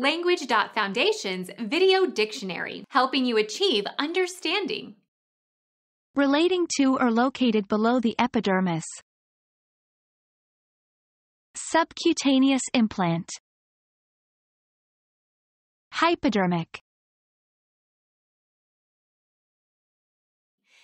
Language.Foundation's Video Dictionary, helping you achieve understanding. Relating to or located below the epidermis. Subcutaneous implant. Hypodermic.